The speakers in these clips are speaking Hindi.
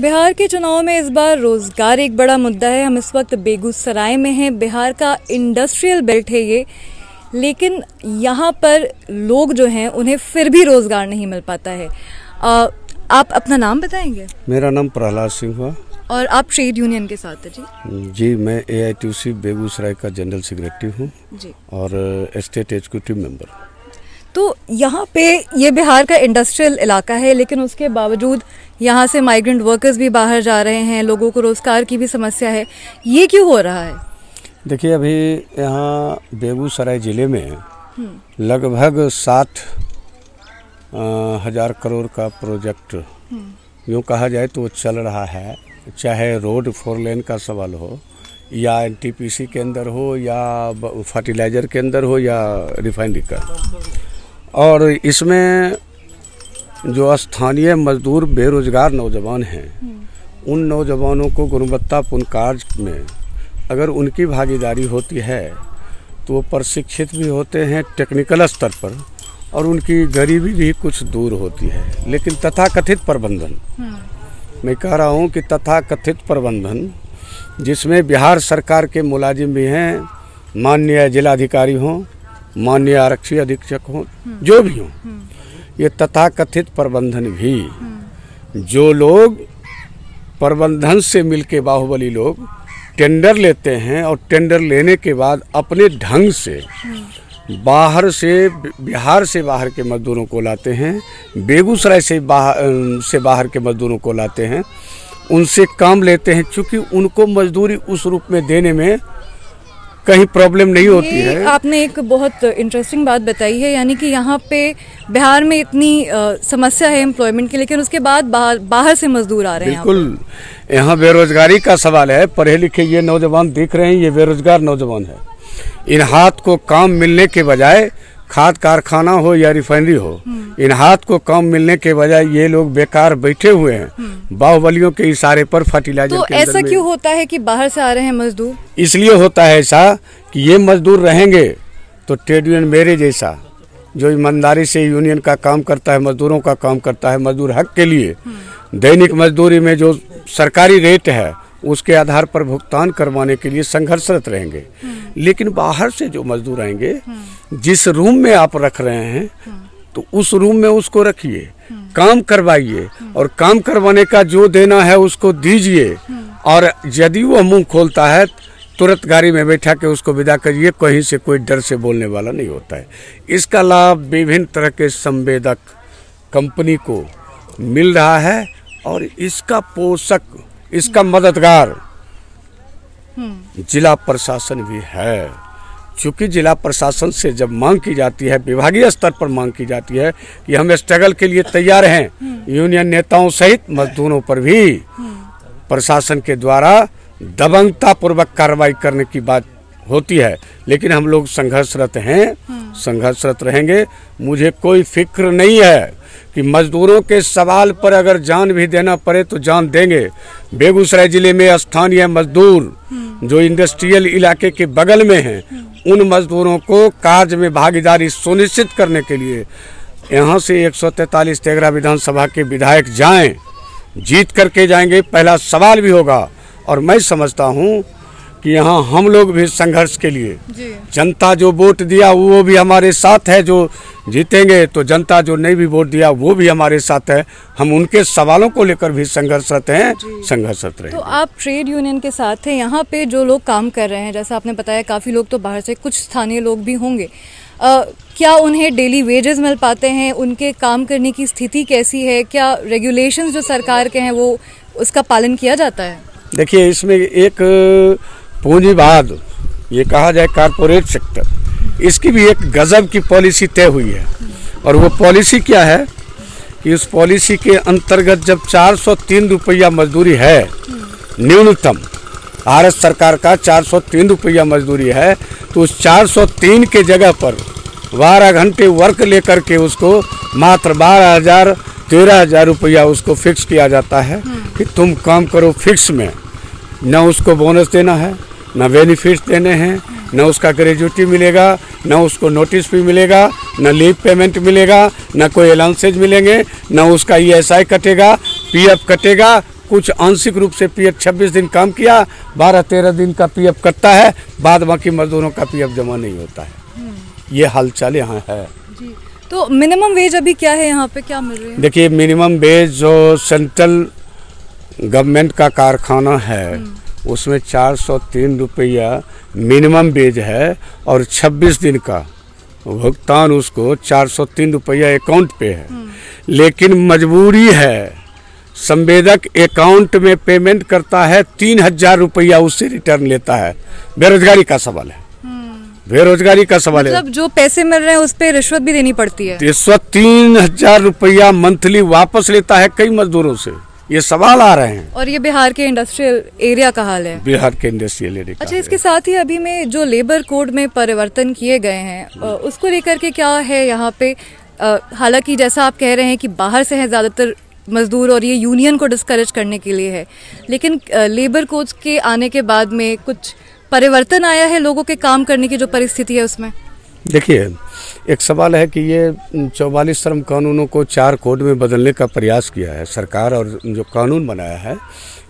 बिहार के चुनाव में इस बार रोज़गार एक बड़ा मुद्दा है। हम इस वक्त बेगूसराय में हैं। बिहार का इंडस्ट्रियल बेल्ट है ये। लेकिन यहाँ पर लोग जो हैं उन्हें फिर भी रोज़गार नहीं मिल पाता है। आ, आप अपना नाम बताएँगे? मेरा नाम प्रहलाद सिंह हुआ। और आप ट्रेड यूनियन के साथ है जी? जी मैं ए बेगूसराय का जनरल सेक्रेटरी हूँ। जी। और स्टेट एग्जीक्यूटिव मेंबर तो यहाँ पे ये बिहार का इंडस्ट्रियल इलाका है लेकिन उसके बावजूद यहाँ से माइग्रेंट वर्कर्स भी बाहर जा रहे हैं लोगों को रोज़गार की भी समस्या है। ये क्यों हो रहा है? देखिए अभी यहाँ बेगूसराय ज़िले में लगभग साठ हज़ार करोड़ का प्रोजेक्ट यूँ कहा जाए तो वो चल रहा है चाहे रोड फोर लेन का सवाल हो या एनटीपीसी के अंदर हो या फर्टिलाइज़र के अंदर हो या रिफाइनरी का। और इसमें जो स्थानीय मजदूर बेरोजगार नौजवान हैं उन नौजवानों को गुणवत्तापूर्ण कार्य में अगर उनकी भागीदारी होती है तो वो प्रशिक्षित भी होते हैं टेक्निकल स्तर पर और उनकी गरीबी भी कुछ दूर होती है। लेकिन तथाकथित प्रबंधन मैं कह रहा हूँ कि तथाकथित प्रबंधन जिसमें बिहार सरकार के मुलाजिम भी हैं माननीय जिलाधिकारी हों माननीय आरक्षी अधीक्षक हों जो भी हों ये तथाकथित प्रबंधन भी जो लोग प्रबंधन से मिलके बाहुबली लोग टेंडर लेते हैं और टेंडर लेने के बाद अपने ढंग से बाहर से बिहार से बाहर के मजदूरों को लाते हैं बेगूसराय से बाहर से बाहर के मजदूरों को लाते हैं उनसे काम लेते हैं क्योंकि उनको मजदूरी उस रूप में देने में कहीं प्रॉब्लम नहीं होती है। आपने एक बहुत इंटरेस्टिंग बात बताई है यानी कि यहाँ पे बिहार में इतनी आ, समस्या है एम्प्लॉयमेंट की लेकिन उसके बाद बाहर बाहर से मजदूर आ रहे हैं बिल्कुल। यहाँ बेरोजगारी का सवाल है पढ़े लिखे ये नौजवान दिख रहे हैं ये बेरोजगार नौजवान है। इन हाथ को काम मिलने के बजाय खाद कारखाना हो या रिफाइनरी हो इन हाथ को काम मिलने के बजाय ये लोग बेकार बैठे हुए हैं। बाहुबलियों के इशारे पर फर्टिलाइज़र तो ऐसा क्यों होता है कि बाहर से आ रहे हैं मजदूर? इसलिए होता है ऐसा कि ये मजदूर रहेंगे तो ट्रेड यूनियन मेरे जैसा जो ईमानदारी से यूनियन का काम करता है मजदूरों का काम करता है मजदूर हक के लिए दैनिक मजदूरी में जो सरकारी रेट है उसके आधार पर भुगतान करवाने के लिए संघर्षरत रहेंगे। लेकिन बाहर से जो मजदूर आएँगे जिस रूम में आप रख रहे हैं तो उस रूम में उसको रखिए काम करवाइए और काम करवाने का जो देना है उसको दीजिए। और यदि वो मुँह खोलता है तुरंत गाड़ी में बैठा के उसको विदा करिए कहीं से कोई डर से बोलने वाला नहीं होता है। इसका लाभ विभिन्न तरह के संवेदक कंपनी को मिल रहा है और इसका पोषक इसका मददगार। जिला प्रशासन भी है। चूँकि जिला प्रशासन से जब मांग की जाती है विभागीय स्तर पर मांग की जाती है कि हम स्ट्रगल के लिए तैयार हैं यूनियन नेताओं सहित मजदूरों पर भी प्रशासन के द्वारा दबंगता पूर्वक कार्रवाई करने की बात होती है। लेकिन हम लोग संघर्षरत हैं संघर्षरत रहेंगे। मुझे कोई फ़िक्र नहीं है कि मजदूरों के सवाल पर अगर जान भी देना पड़े तो जान देंगे। बेगूसराय ज़िले में स्थानीय मजदूर जो इंडस्ट्रियल इलाके के बगल में हैं, उन मजदूरों को कार्य में भागीदारी सुनिश्चित करने के लिए यहाँ से एक सौ तैतालीस तेगरा विधानसभा के विधायक जाएँ, जीत करके जाएँगे। पहला सवाल भी होगा और मैं समझता हूँ कि यहाँ हम लोग भी संघर्ष के लिए। जनता जो वोट दिया वो भी हमारे साथ है जो जीतेंगे तो जनता जो नहीं भी वोट दिया वो भी हमारे साथ है। हम उनके सवालों को लेकर भी संघर्षरत हैं संघर्षरत रहे तो आप ट्रेड यूनियन के साथ हैं यहाँ पे जो लोग काम कर रहे हैं जैसा आपने बताया काफ़ी लोग तो बाहर से कुछ स्थानीय लोग भी होंगे। आ, क्या उन्हें डेली वेजेस मिल पाते हैं? उनके काम करने की स्थिति कैसी है? क्या रेगुलेशंस जो सरकार के हैं वो उसका पालन किया जाता है? देखिए इसमें एक पूंजीवाद, ये कहा जाए कारपोरेट सेक्टर इसकी भी एक गजब की पॉलिसी तय हुई है। और वो पॉलिसी क्या है? कि उस पॉलिसी के अंतर्गत जब चार सौ तीन रुपया मजदूरी है, न्यूनतम, भारत सरकार का चार सौ तीन रुपया मजदूरी है तो उस चार सौ तीन के जगह पर बारह घंटे वर्क लेकर के उसको मात्र बारह हज़ार, तेरह हज़ार रुपया उसको फिक्स किया जाता है कि तुम काम करो फिक्स में, न उसको बोनस देना है। न बेनिफिट्स देने हैं न उसका ग्रेजुटी मिलेगा न उसको नोटिस भी मिलेगा न लीव पेमेंट मिलेगा न कोई अलाउंसेज मिलेंगे न उसका ईएसआई कटेगा पीएफ कटेगा कुछ आंशिक रूप से पीएफ 26 दिन काम किया 12-13 दिन का पीएफ कटता है बाद बाकी मजदूरों का पीएफ जमा नहीं होता है। ये हालचाल यहाँ है। जी तो मिनिमम वेज अभी क्या है यहाँ पे क्या मिल रही है? देखिए मिनिमम वेज जो सेंट्रल गवर्नमेंट का कारखाना है उसमें चार सौ तीन रुपया मिनिमम वेज है और 26 दिन का भुगतान उसको चार सौ तीन रुपया अकाउंट पे है। लेकिन मजबूरी है संवेदक अकाउंट में पेमेंट करता है तीन हज़ार रुपया उससे रिटर्न लेता है। बेरोजगारी का सवाल है। बेरोजगारी का सवाल मतलब है। मतलब जो पैसे मिल रहे हैं उस पर रिश्वत भी देनी पड़ती है। रिश्वत तीन हज़ार रुपया मंथली वापस लेता है कई मजदूरों से। ये सवाल आ रहे हैं। और ये बिहार के इंडस्ट्रियल एरिया का हाल है। बिहार के इंडस्ट्रियल एरिया अच्छा इसके साथ ही अभी में जो लेबर कोड में परिवर्तन किए गए हैं उसको लेकर के क्या है यहाँ पे? हालाँकि जैसा आप कह रहे हैं कि बाहर से है ज़्यादातर मजदूर और ये यूनियन को डिस्करेज करने के लिए है। लेकिन लेबर कोड्स के आने के बाद में कुछ परिवर्तन आया है लोगों के काम करने की जो परिस्थिति है उसमें? देखिए, एक सवाल है कि ये चौवालीस श्रम कानूनों को चार कोड में बदलने का प्रयास किया है सरकार और जो कानून बनाया है,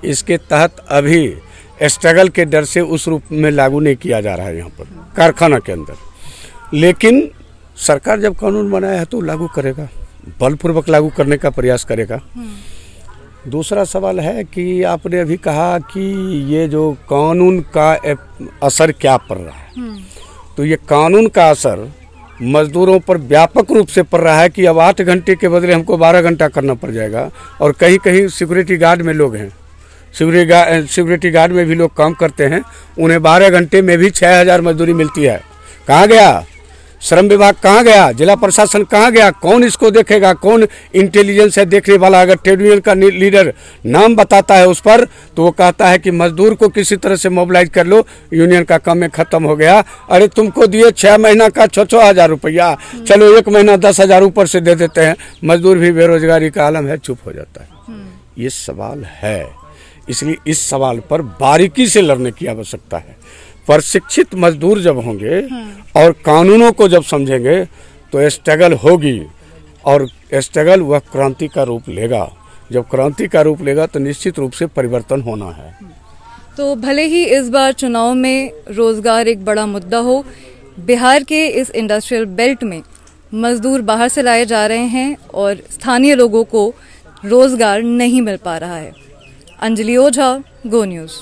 इसके तहत अभी स्ट्रगल के डर से उस रूप में लागू नहीं किया जा रहा है यहाँ पर, कारखाना के अंदर। लेकिन सरकार जब कानून बनाया है तो लागू करेगा, बलपूर्वक लागू करने का प्रयास करेगा। दूसरा सवाल है कि आपने अभी कहा कि ये जो कानून का असर क्या पड़ रहा है? तो ये कानून का असर मजदूरों पर व्यापक रूप से पड़ रहा है कि अब आठ घंटे के बदले हमको बारह घंटा करना पड़ जाएगा और कहीं कहीं सिक्योरिटी गार्ड में लोग हैं। सिक्योरिटी गार्ड सिक्योरिटी गार्ड में भी लोग काम करते हैं। उन्हें बारह घंटे में भी छः हज़ार मजदूरी मिलती है। कहाँ गया? श्रम विभाग कहाँ गया? जिला प्रशासन कहाँ गया? कौन इसको देखेगा? कौन इंटेलिजेंस है देखने वाला? अगर ट्रेड यूनियन का लीडर नाम बताता है उस पर तो वो कहता है कि मजदूर को किसी तरह से मोबिलाइज कर लो यूनियन का काम खत्म हो गया। अरे तुमको दिए छह महीना का छः छः हज़ार रुपया। चलो एक महीना दस हज़ार ऊपर से दे देते हैं। मजदूर भी बेरोजगारी का आलम है चुप हो जाता है। ये सवाल है। इसलिए इस सवाल पर बारीकी से लड़ने की आवश्यकता है। प्रशिक्षित मजदूर जब होंगे और कानूनों को जब समझेंगे तो स्ट्रगल होगी और स्ट्रगल वह क्रांति का रूप लेगा। जब क्रांति का रूप लेगा तो निश्चित रूप से परिवर्तन होना है। तो भले ही इस बार चुनाव में रोज़गार एक बड़ा मुद्दा हो बिहार के इस इंडस्ट्रियल बेल्ट में मजदूर बाहर से लाए जा रहे हैं और स्थानीय लोगों को रोज़गार नहीं मिल पा रहा है। अंजलि ओझा गो न्यूज़